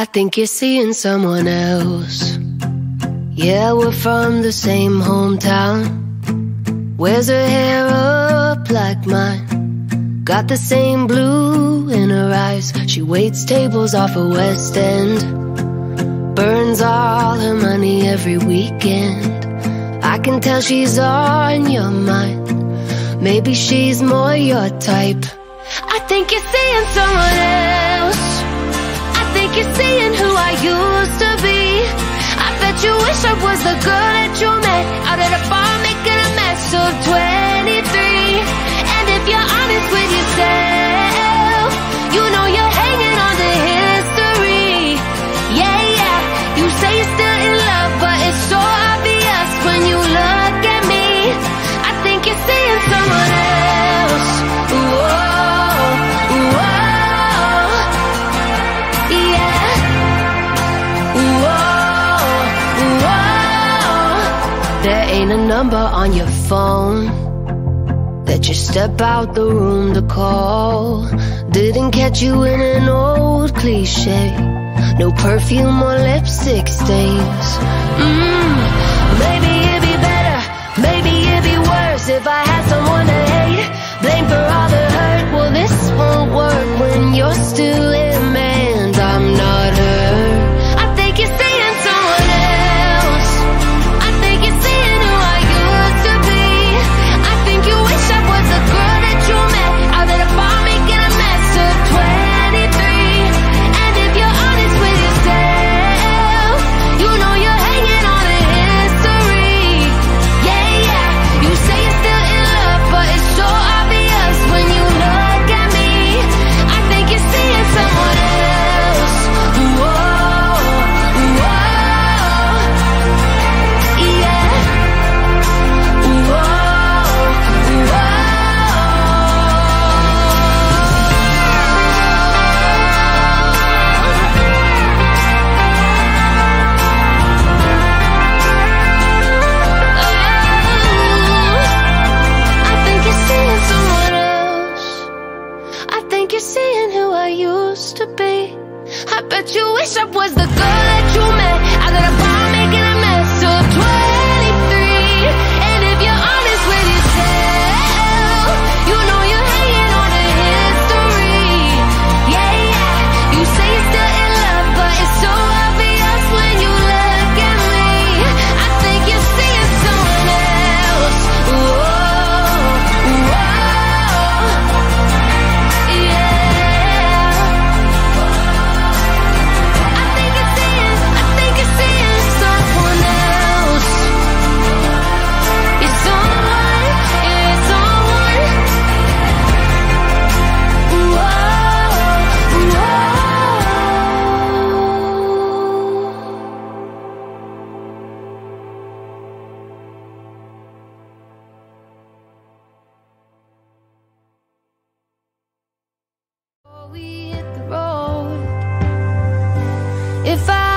I think you're seeing someone else. Yeah, we're from the same hometown. Wears her hair up like mine. Got the same blue in her eyes. She waits tables off a of West End. Burns all her money every weekend. I can tell she's on your mind. Maybe she's more your type. I think you're seeing someone else like you're seeing who I used to be. I bet you wish I was the girl that you met Out at a bar making a mess of 23 And if you're honest with yourself A number on your phone that you step out the room to call. Didn't catch you in an old cliche. No perfume or lipstick stains. Mmm, maybe it'd be better, maybe it'd be worse if I had someone else. Bishop was If I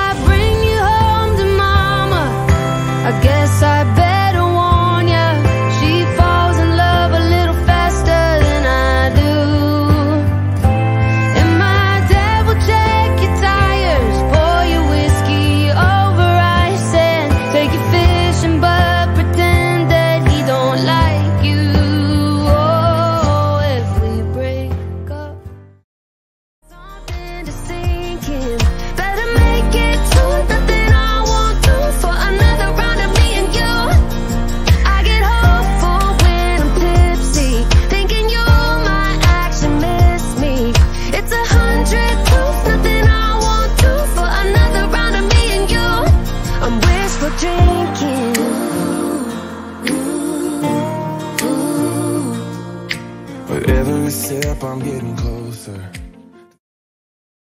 step, I'm getting closer.